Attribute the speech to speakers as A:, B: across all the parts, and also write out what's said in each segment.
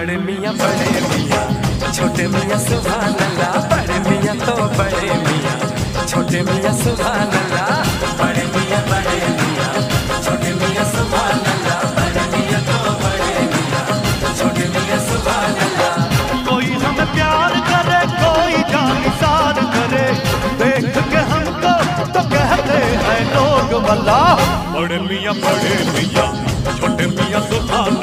A: मियाँ बड़े मियाँ। छोटे मियाँ सुबह अल्लाह बड़े मियाँ तो बड़े मियाँ। छोटे मियाँ सुबह अल्लाह बड़े मियाँ बड़े मियाँ। छोटे मियाँ सुबह बड़े मियाँ तो बड़े मियाँ। छोटे मियाँ सुबह
B: कोई हमें प्यार करे कोई जान सार करे। देख के हमको तो कहते हैं लोग भला बड़े मियाँ बड़े मियाँ। छोटे मियाँ सुभान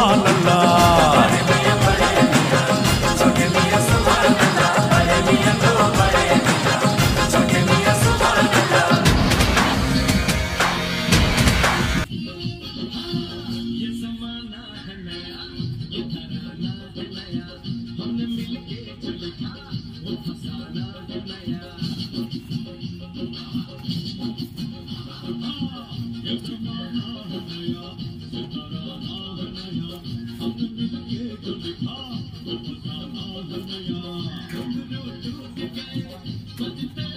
B: सुभान अल्लाह
A: बड़े मियाँ Thank
B: you.